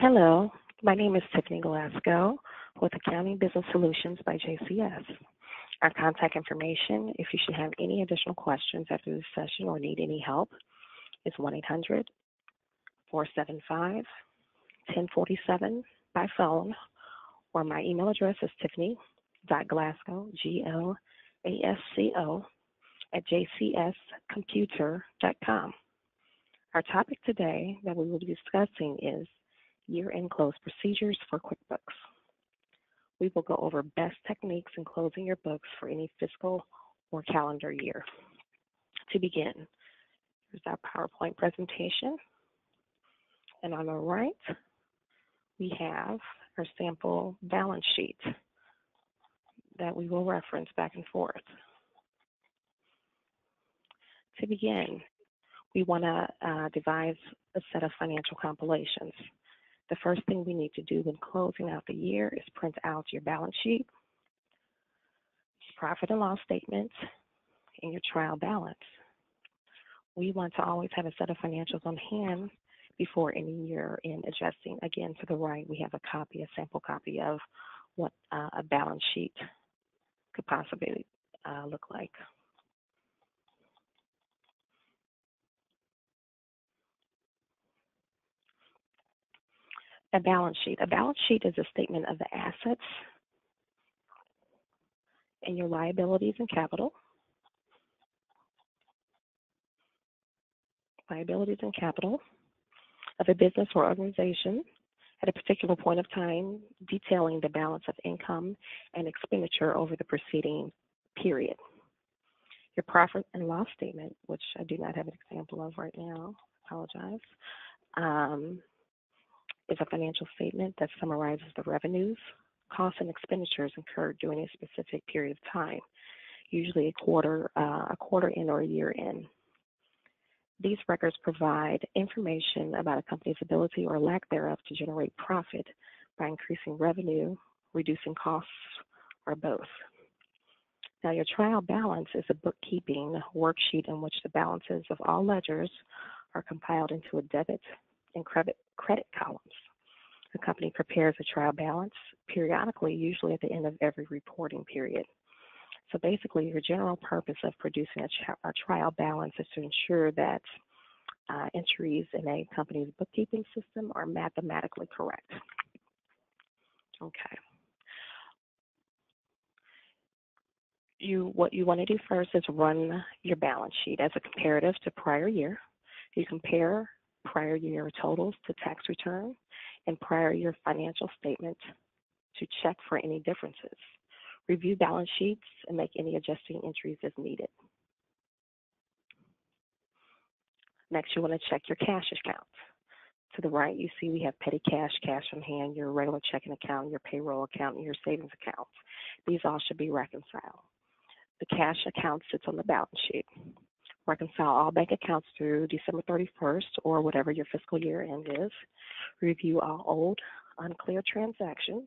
Hello, my name is Tiffany Glasgow with Accounting Business Solutions by JCS. Our contact information, if you should have any additional questions after this session or need any help, is 1 800 475 1047 by phone, or my email address is tiffany.glasgow, G L A S C O, at jcscomputer.com. Our topic today that we will be discussing is year-end close procedures for QuickBooks. We will go over best techniques in closing your books for any fiscal or calendar year. To begin, here's our PowerPoint presentation. And on the right, we have our sample balance sheet that we will reference back and forth. To begin, we want to uh, devise a set of financial compilations. The first thing we need to do when closing out the year is print out your balance sheet, profit and loss statements, and your trial balance. We want to always have a set of financials on hand before any year in adjusting. Again, to the right, we have a copy, a sample copy of what uh, a balance sheet could possibly uh, look like. A balance sheet. A balance sheet is a statement of the assets and your liabilities and capital. Liabilities and capital of a business or organization at a particular point of time, detailing the balance of income and expenditure over the preceding period. Your profit and loss statement, which I do not have an example of right now, I apologize, um, is a financial statement that summarizes the revenues, costs, and expenditures incurred during a specific period of time, usually a quarter, uh, a quarter in or a year in. These records provide information about a company's ability or lack thereof to generate profit by increasing revenue, reducing costs, or both. Now, your trial balance is a bookkeeping worksheet in which the balances of all ledgers are compiled into a debit and credit, credit columns. The company prepares a trial balance periodically, usually at the end of every reporting period. So basically, your general purpose of producing a, a trial balance is to ensure that uh, entries in a company's bookkeeping system are mathematically correct. Okay. You, what you want to do first is run your balance sheet as a comparative to prior year. You compare prior year totals to tax return and prior year financial statement to check for any differences. Review balance sheets and make any adjusting entries as needed. Next, you want to check your cash account. To the right, you see we have petty cash, cash on hand, your regular checking account, your payroll account, and your savings account. These all should be reconciled. The cash account sits on the balance sheet. Reconcile all bank accounts through December 31st or whatever your fiscal year end is. Review all old, unclear transactions.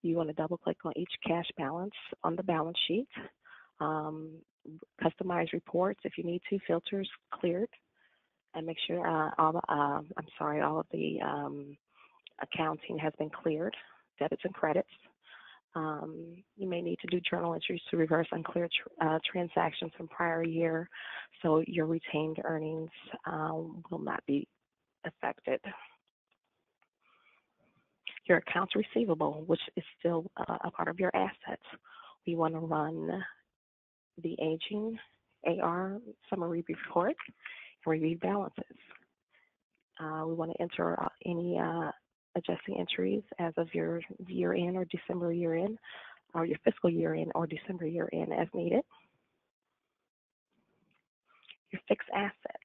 You want to double click on each cash balance on the balance sheet. Um, customize reports if you need to, filters cleared, and make sure uh, all the, uh, I'm sorry, all of the um, accounting has been cleared, debits and credits. Um, you may need to do journal entries to reverse unclear tr uh, transactions from prior year, so your retained earnings um, will not be affected. Your accounts receivable, which is still uh, a part of your assets, we want to run the aging AR summary report and review balances. Uh, we want to enter uh, any uh, adjusting entries as of your year end or December year end, or your fiscal year end or December year end as needed. Your fixed assets,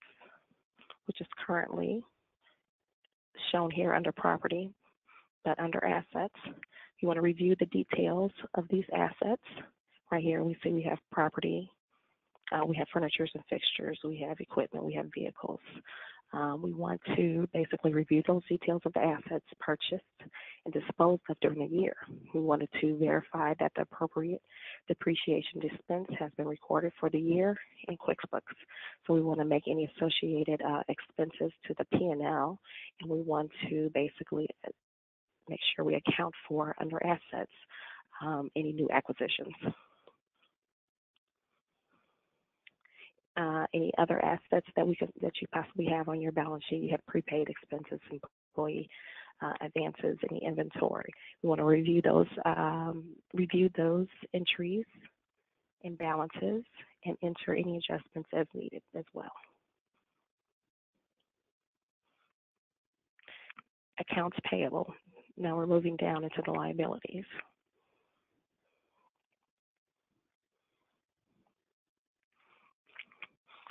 which is currently shown here under property, but under assets. You want to review the details of these assets. Right here, we see we have property, uh, we have furnitures and fixtures, we have equipment, we have vehicles. Um, we want to basically review those details of the assets purchased and disposed of during the year. We wanted to verify that the appropriate depreciation expense has been recorded for the year in QuickBooks. So we want to make any associated uh, expenses to the P&L, and we want to basically uh, make sure we account for under assets um, any new acquisitions. uh, any other assets that we could, that you possibly have on your balance sheet. You have prepaid expenses, employee uh, advances, any inventory. We want to review those um, review those entries and balances and enter any adjustments as needed as well. Accounts payable. Now we're moving down into the liabilities.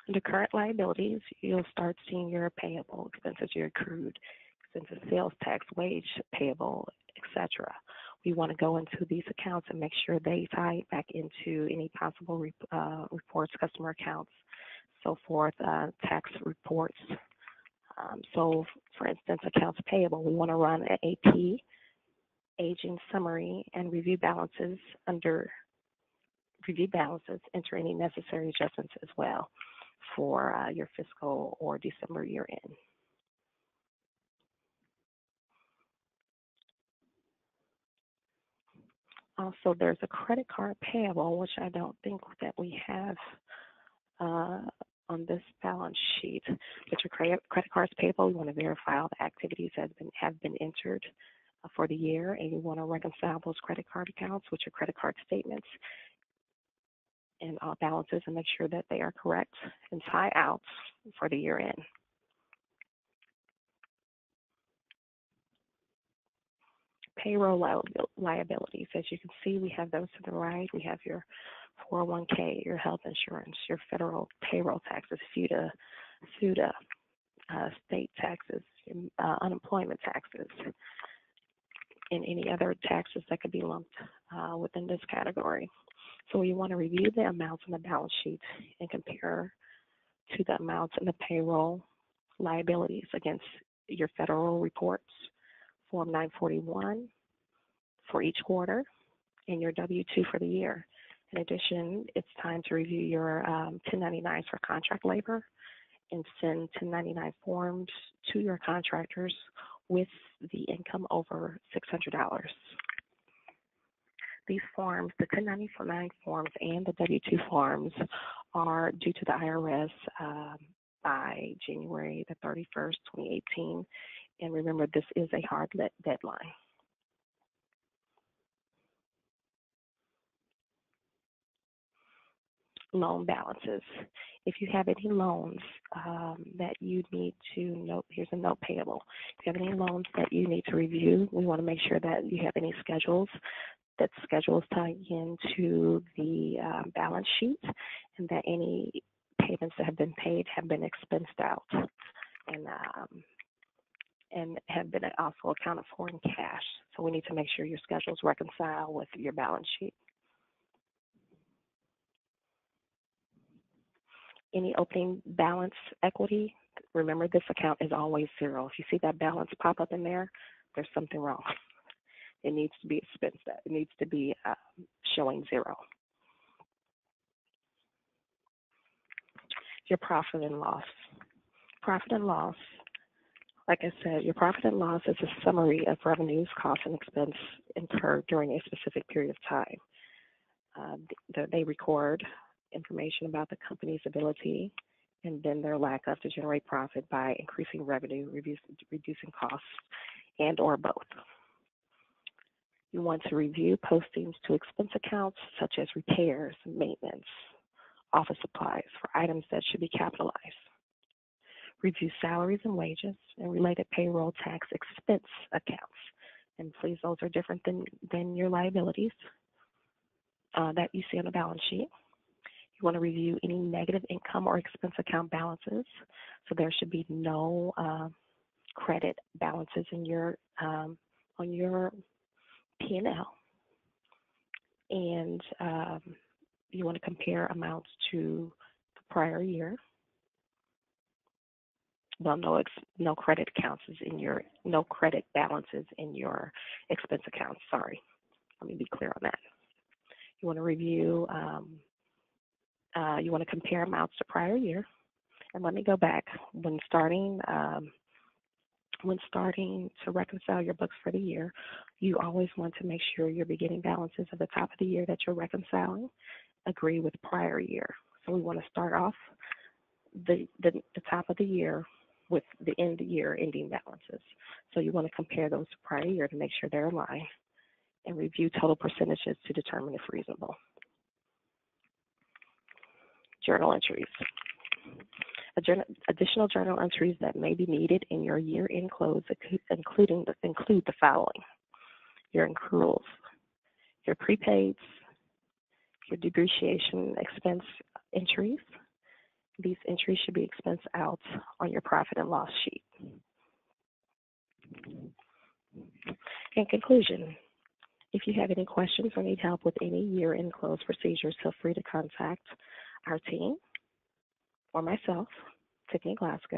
Under current liabilities, you'll start seeing your payable expenses, your accrued expenses, sales tax, wage payable, etc. We want to go into these accounts and make sure they tie back into any possible uh, reports, customer accounts, so forth, uh, tax reports. Um, so, for instance, accounts payable, we want to run an AP aging summary and review balances under review balances, enter any necessary adjustments as well for uh, your fiscal or December year end. Also, there's a credit card payable, which I don't think that we have uh, on this balance sheet. But your credit, credit cards payable, we want to verify all the activities that have been, have been entered uh, for the year, and you want to reconcile those credit card accounts with your credit card statements and all balances and make sure that they are correct and tie out for the year end. Payroll liabilities, as you can see, we have those to the right. We have your 401k, your health insurance, your federal payroll taxes, FUTA, FUTA, uh, state taxes, uh, unemployment taxes, and any other taxes that could be lumped uh, within this category. So we want to review the amounts on the balance sheet and compare to the amounts in the payroll liabilities against your federal reports, Form 941 for each quarter, and your W-2 for the year. In addition, it's time to review your um, 1099s for contract labor and send 1099 forms to your contractors with the income over $600. These forms, the 1099 forms and the W-2 forms, are due to the IRS um, by January the 31st, 2018. And remember, this is a hard deadline. Loan balances. If you have any loans um, that you need to note, here's a note payable. If you have any loans that you need to review, we want to make sure that you have any schedules that schedules tie into the uh, balance sheet and that any payments that have been paid have been expensed out and um, and have been also accounted for in cash. So we need to make sure your schedules reconcile with your balance sheet. Any opening balance equity, remember this account is always zero. If you see that balance pop up in there, there's something wrong. It needs to be expensed. It needs to be uh, showing zero. Your profit and loss. Profit and loss. Like I said, your profit and loss is a summary of revenues, costs, and expense incurred during a specific period of time. Uh, they record information about the company's ability and then their lack of to generate profit by increasing revenue, reducing costs, and or both. You want to review postings to expense accounts such as repairs, maintenance, office supplies for items that should be capitalized. Review salaries and wages and related payroll tax expense accounts. And please, those are different than, than your liabilities uh, that you see on the balance sheet. You want to review any negative income or expense account balances. So there should be no uh, credit balances in your um, on your P&L. And um, you want to compare amounts to the prior year. well, no no credit accounts is in your no credit balances in your expense accounts. Sorry, let me be clear on that. You want to review. Um, uh, you want to compare amounts to prior year, and let me go back when starting. Um, when starting to reconcile your books for the year, you always want to make sure your beginning balances at the top of the year that you're reconciling agree with prior year. So we want to start off the, the, the top of the year with the end year ending balances. So you want to compare those to prior year to make sure they're aligned and review total percentages to determine if reasonable. Journal entries. Additional journal entries that may be needed in your year-end close, including the, include the following: your accruals, your prepaids, your depreciation expense entries. These entries should be expense out on your profit and loss sheet. In conclusion, if you have any questions or need help with any year-end close procedures, feel free to contact our team or myself, Tiffany Glasgow.